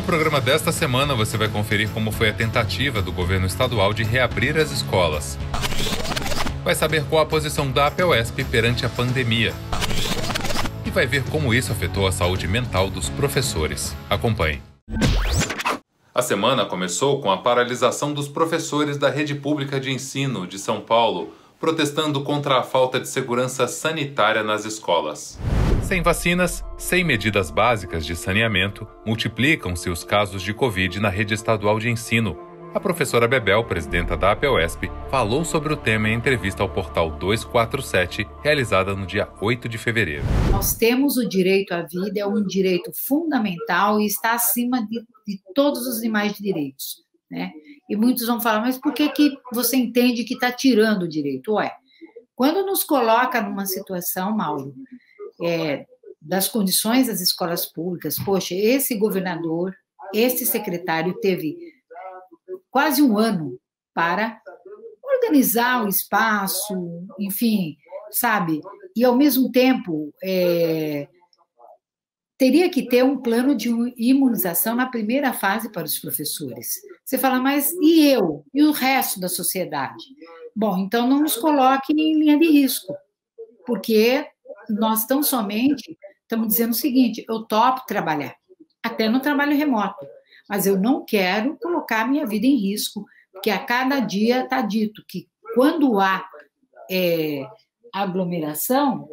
No programa desta semana, você vai conferir como foi a tentativa do governo estadual de reabrir as escolas. Vai saber qual a posição da APOESP perante a pandemia. E vai ver como isso afetou a saúde mental dos professores. Acompanhe. A semana começou com a paralisação dos professores da rede pública de ensino de São Paulo, protestando contra a falta de segurança sanitária nas escolas. Sem vacinas, sem medidas básicas de saneamento, multiplicam-se os casos de Covid na rede estadual de ensino. A professora Bebel, presidenta da APOESP, falou sobre o tema em entrevista ao portal 247, realizada no dia 8 de fevereiro. Nós temos o direito à vida, é um direito fundamental e está acima de, de todos os demais direitos. Né? E muitos vão falar, mas por que, que você entende que está tirando o direito? Ué, quando nos coloca numa situação, Mauro, é, das condições das escolas públicas. Poxa, esse governador, esse secretário teve quase um ano para organizar o espaço, enfim, sabe? E ao mesmo tempo é, teria que ter um plano de imunização na primeira fase para os professores. Você fala, mas e eu? E o resto da sociedade? Bom, então não nos coloque em linha de risco, porque nós tão somente estamos dizendo o seguinte: eu topo trabalhar, até no trabalho remoto, mas eu não quero colocar minha vida em risco, porque a cada dia está dito que quando há é, aglomeração.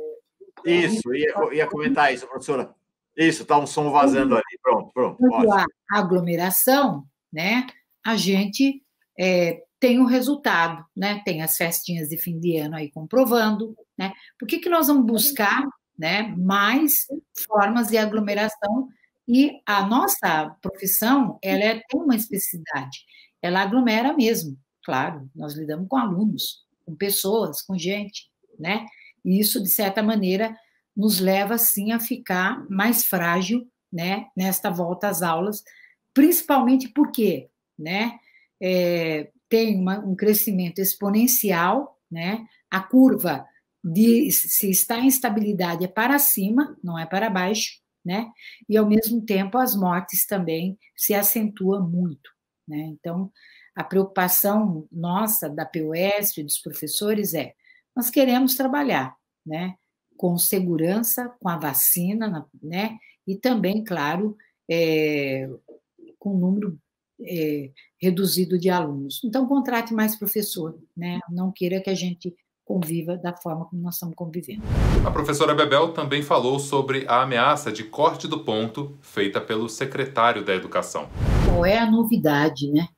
Isso, ia, ia comentar isso, professora. Isso, está um som vazando ali. Pronto, pronto. Quando há aglomeração, né, a gente é, tem o resultado, né? Tem as festinhas de fim de ano aí comprovando, né? Por que, que nós vamos buscar né, mais formas de aglomeração? E a nossa profissão, ela é, tem uma especificidade, ela aglomera mesmo, claro, nós lidamos com alunos, com pessoas, com gente, né? E isso, de certa maneira, nos leva, sim, a ficar mais frágil, né, nesta volta às aulas, principalmente porque, né, é, tem uma, um crescimento exponencial, né? A curva de se está em estabilidade é para cima, não é para baixo, né? E ao mesmo tempo as mortes também se acentuam muito, né? Então, a preocupação nossa da POS e dos professores é: nós queremos trabalhar, né? Com segurança, com a vacina, né? E também, claro, é, com um número é, reduzido de alunos. Então, contrate mais professor, né? Não queira que a gente conviva da forma como nós estamos convivendo. A professora Bebel também falou sobre a ameaça de corte do ponto feita pelo secretário da Educação. Qual é a novidade, né,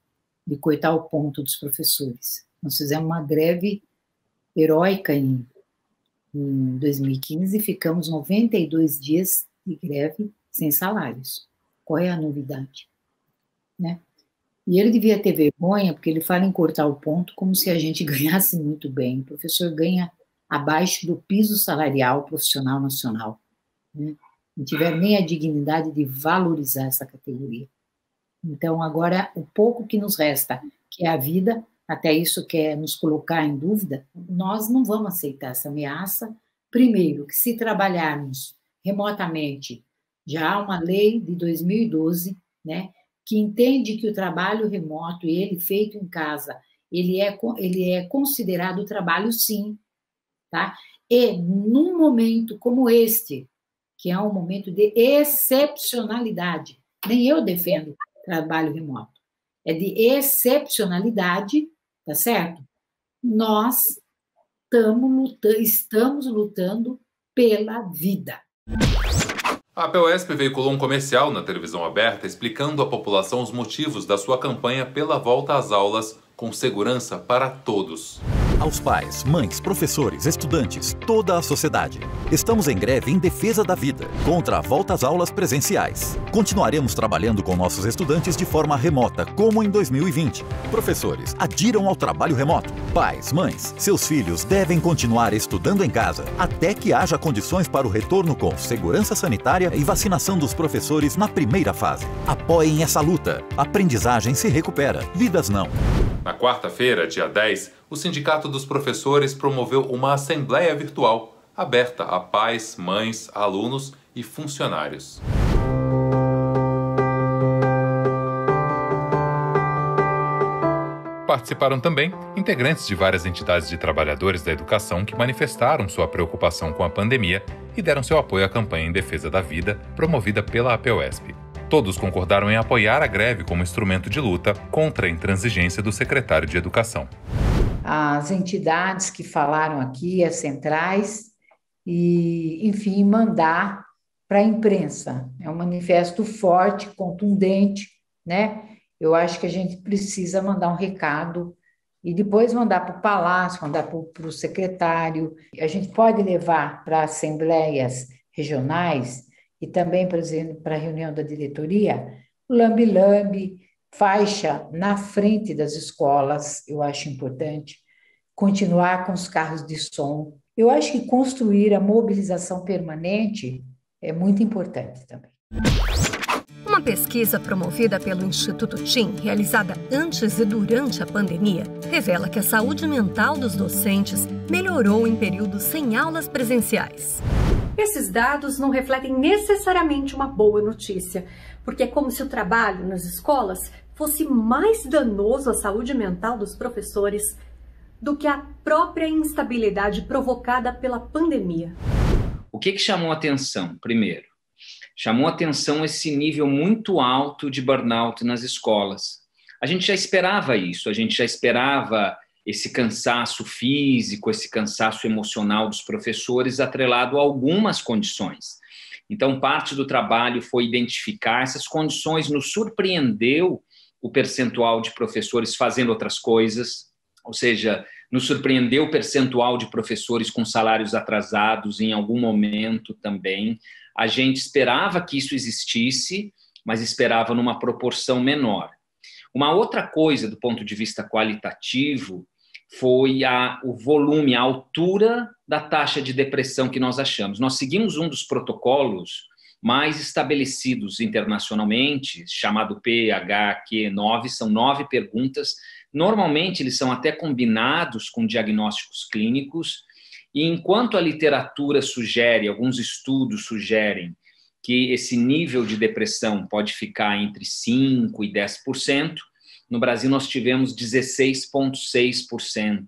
de cortar o ponto dos professores? Nós fizemos uma greve heróica em, em 2015 e ficamos 92 dias de greve sem salários. Qual é a novidade? Né? E ele devia ter vergonha, porque ele fala em cortar o ponto como se a gente ganhasse muito bem. O professor ganha abaixo do piso salarial profissional nacional. Né? Não tiver nem a dignidade de valorizar essa categoria. Então, agora, o pouco que nos resta, que é a vida, até isso quer nos colocar em dúvida, nós não vamos aceitar essa ameaça. Primeiro, que se trabalharmos remotamente, já há uma lei de 2012, né, que entende que o trabalho remoto, ele feito em casa, ele é, ele é considerado trabalho sim, tá? E num momento como este, que é um momento de excepcionalidade, nem eu defendo trabalho remoto, é de excepcionalidade, tá certo? Nós lutando, estamos lutando pela vida. A POSP veiculou um comercial na televisão aberta explicando à população os motivos da sua campanha pela volta às aulas com segurança para todos. Aos pais, mães, professores, estudantes, toda a sociedade. Estamos em greve em defesa da vida, contra a volta às aulas presenciais. Continuaremos trabalhando com nossos estudantes de forma remota, como em 2020. Professores, adiram ao trabalho remoto. Pais, mães, seus filhos devem continuar estudando em casa, até que haja condições para o retorno com segurança sanitária e vacinação dos professores na primeira fase. Apoiem essa luta. Aprendizagem se recupera, vidas não. Na quarta-feira, dia 10, o Sindicato dos Professores promoveu uma assembleia virtual aberta a pais, mães, alunos e funcionários. Participaram também integrantes de várias entidades de trabalhadores da educação que manifestaram sua preocupação com a pandemia e deram seu apoio à campanha em defesa da vida promovida pela APOESP. Todos concordaram em apoiar a greve como instrumento de luta contra a intransigência do secretário de Educação. As entidades que falaram aqui, as centrais, e, enfim, mandar para a imprensa. É um manifesto forte, contundente, né? Eu acho que a gente precisa mandar um recado e depois mandar para o palácio, mandar para o secretário. A gente pode levar para assembleias regionais e também, por exemplo, para a reunião da diretoria, lambe-lambe, faixa na frente das escolas, eu acho importante. Continuar com os carros de som. Eu acho que construir a mobilização permanente é muito importante também. Uma pesquisa promovida pelo Instituto TIM, realizada antes e durante a pandemia, revela que a saúde mental dos docentes melhorou em períodos sem aulas presenciais. Esses dados não refletem necessariamente uma boa notícia, porque é como se o trabalho nas escolas fosse mais danoso à saúde mental dos professores do que a própria instabilidade provocada pela pandemia. O que, que chamou atenção? Primeiro, chamou atenção esse nível muito alto de burnout nas escolas. A gente já esperava isso, a gente já esperava esse cansaço físico, esse cansaço emocional dos professores atrelado a algumas condições. Então, parte do trabalho foi identificar essas condições, nos surpreendeu o percentual de professores fazendo outras coisas, ou seja, nos surpreendeu o percentual de professores com salários atrasados em algum momento também. A gente esperava que isso existisse, mas esperava numa proporção menor. Uma outra coisa, do ponto de vista qualitativo, foi a, o volume, a altura da taxa de depressão que nós achamos. Nós seguimos um dos protocolos mais estabelecidos internacionalmente, chamado PHQ9, são nove perguntas. Normalmente, eles são até combinados com diagnósticos clínicos, e enquanto a literatura sugere, alguns estudos sugerem, que esse nível de depressão pode ficar entre 5% e 10%, no Brasil, nós tivemos 16,6%.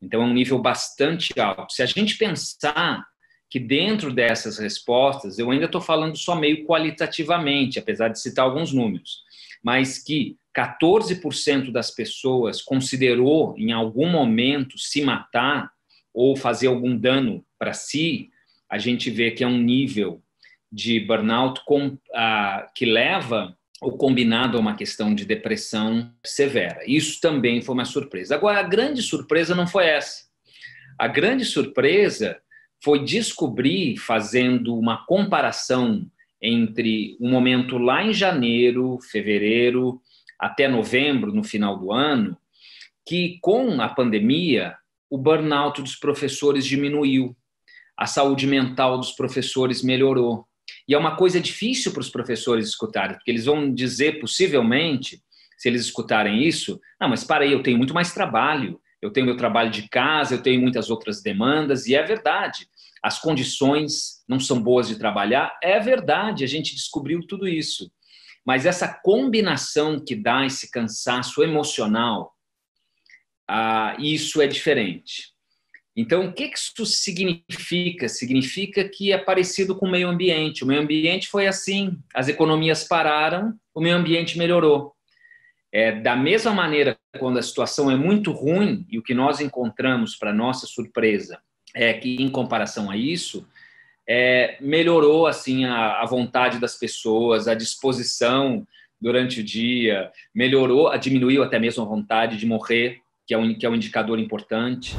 Então, é um nível bastante alto. Se a gente pensar que dentro dessas respostas, eu ainda estou falando só meio qualitativamente, apesar de citar alguns números, mas que 14% das pessoas considerou em algum momento se matar ou fazer algum dano para si, a gente vê que é um nível de burnout com, ah, que leva ou combinado a uma questão de depressão severa. Isso também foi uma surpresa. Agora, a grande surpresa não foi essa. A grande surpresa foi descobrir, fazendo uma comparação entre o um momento lá em janeiro, fevereiro, até novembro, no final do ano, que com a pandemia, o burnout dos professores diminuiu, a saúde mental dos professores melhorou. E é uma coisa difícil para os professores escutarem, porque eles vão dizer, possivelmente, se eles escutarem isso, não, mas para aí, eu tenho muito mais trabalho, eu tenho meu trabalho de casa, eu tenho muitas outras demandas, e é verdade. As condições não são boas de trabalhar, é verdade, a gente descobriu tudo isso. Mas essa combinação que dá esse cansaço emocional, ah, isso é diferente. Então, o que isso significa? Significa que é parecido com o meio ambiente. O meio ambiente foi assim: as economias pararam, o meio ambiente melhorou. É, da mesma maneira, quando a situação é muito ruim, e o que nós encontramos, para nossa surpresa, é que, em comparação a isso, é, melhorou assim a, a vontade das pessoas, a disposição durante o dia, melhorou, diminuiu até mesmo a vontade de morrer que é, um, que é um indicador importante.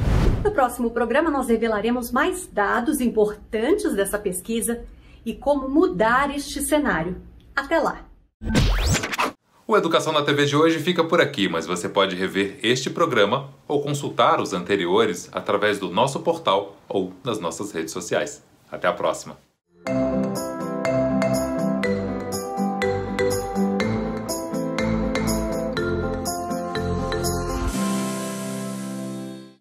No próximo programa, nós revelaremos mais dados importantes dessa pesquisa e como mudar este cenário. Até lá! O Educação na TV de hoje fica por aqui, mas você pode rever este programa ou consultar os anteriores através do nosso portal ou das nossas redes sociais. Até a próxima!